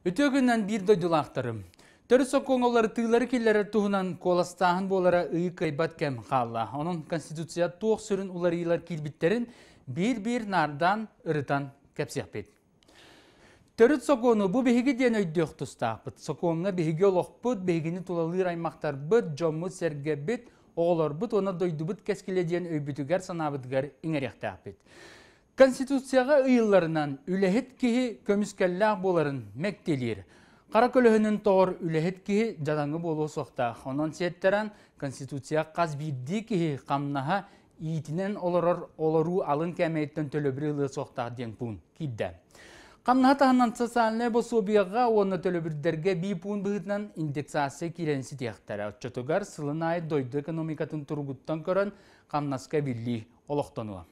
Өтөгүннән бир дойдулақтарым. Төрі соқоңолары тыылары келлері туһунан коластағын болара ыйы кайбат кәм қалла. Оның конституция туық сүрін уларыйлар келбіттерін бір-бір нардан ырытан кәпсеқпет. Төріт соқоны бұ бейгі ден өйдеқ тұстақпыт. Соқоңға бейгі олықпыт, бейгіні тулалыр аймақтар бұт, жоммыт, сәргәбіт, оғылар бұт, оны дойдубыт кәскеледен өйбітігер санабытығар иңеректақпет. Конституцияға ыйылларынан үләхет кихи көміскәлләқ боларын мәктелер. Қара көліхінің тоғыр үләхет кихи жадаңы болу соқта. Онын сеттерін Конституция қаз бірді кихи қамнаға иетінен оларыр олару алын кәмейттен төлөбірі ұлы соқтақ ден пұн кидді. Қамнаға тағынан социальный бособияға оны төлөбірдерге бей пұн бұғытынан индексация киренсі тияқтары. Чотугар сылын айы дойды экономикатын тұрғыттан көрін қамнаска бірлі олықтануы.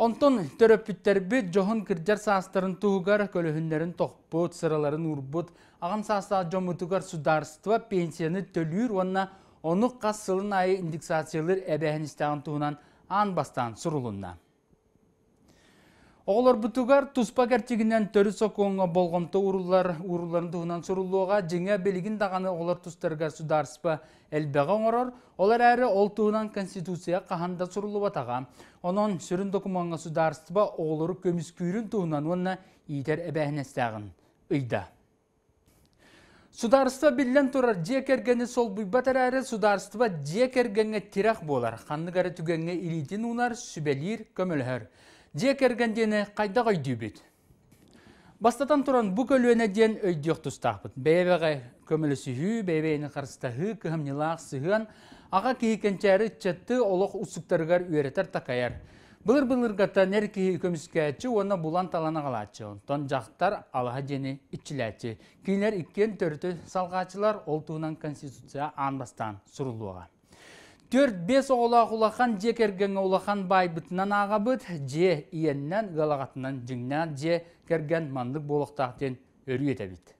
Онтон төрөппүттербит жоһун кырдьар саастарын туһугар көлөһүннәрин тохпут, сыраларын урбут, ағам саастаа жомутугар сударство пенсияны төлүр, онна оны қас сылын айы индексациялар әбәһен истаган туһунан ан бастан сурулунна. Оғылар бұтығар тұспа кәртегінен төрі соқуыңа болғымты ұрулар, ұруларын тұғынан сұрулуға жеңе белігін дағаны олар тұстарға сударыспа әлбәға оңырар, олар әрі ол тұғынан конституция қағанда сұрулу батаға. Онын сүрін докуманға сударыспа оғылары көміс күйрін тұғынан онына итер әбәхінестәғын ұйда. Сударыства білден тұрар жекергені сол бұйбатар әрі сударыства жекергенге тирақ болар. Қанны түгенге иритін унар сүбелер көмілхер. Дек әргендені қайда бет. Бастатан тұран бұ көлуіне ден өйдіқ тұстақпыт. Бәйбәғі көмілі сүйі, бәйбәйіні қарыстағы, көхімнелақ сүйген, аға кейкенчәрі чәтті олық ұсықтарғар үйретер такаяр. Бұлыр-бұлырғата нәр кейі көміскәтші, оны бұлан талана қалатшы. Тон жақтар алаға дені итчіләтші. Кейлер иккен төрті салғачылар ол туынан конституция анбастан сұрылуға. Төрт бес оғылақ улахан же керген улахан байбытынан ағабыт, же иеннен ғалағатынан жыңнан же керген мандық болықтақтен өрі етебіт.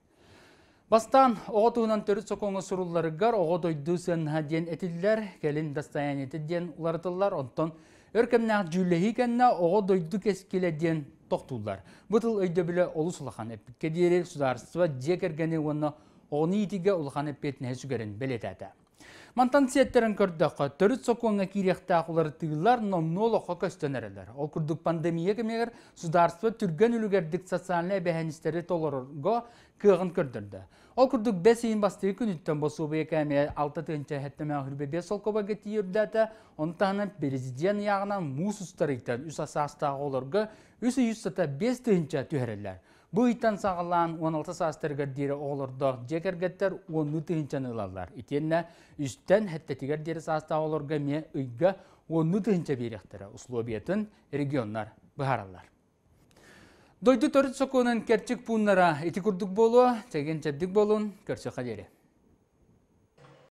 Бастан оғытуынан төрі соқоңы сұруларыгар оғы дойду сен этиллер, келін дастаян етеден улартылар, онтон өркемнақ жүллехи кәнна оғы дойду кескеледен тоқтулар. Бұтыл өйді білі олыс улахан әппікке дейірі сударсыва же кергені оны оғыны итіге улахан әппетіне сүгерін білетәді. Мантан сеттерін көрдіққа түріт соқуыңа тағылар тыйлар номнолоққа көстенерелер. Ол күрдік пандемия кемегер сударство түрген үлігердік социальный бәхәністері толырға кығын көрдірді. Ол күрдік бәс ең басты күн үттен босу бе кәме 6 түйінші әттіме ағырбе бес ол көбі кеті ердәті, онтағынан президент яғына мұс ұстарықтан үс асастағы оларға үсі үстата бес түйінші иттан сағылан 16 састыргар дейірі оғылырдық жекергеттер 10 түйінчен ұлалар. Итенне үстен әттетігер дейірі саста оғылырға ме ұйға 10 түйінче беректері ұслобиетін регионлар бұхаралар. Дойды төрт соқуының керчік пұннара еті күрдік болу, теген чәбдік болуын көрсі қадері.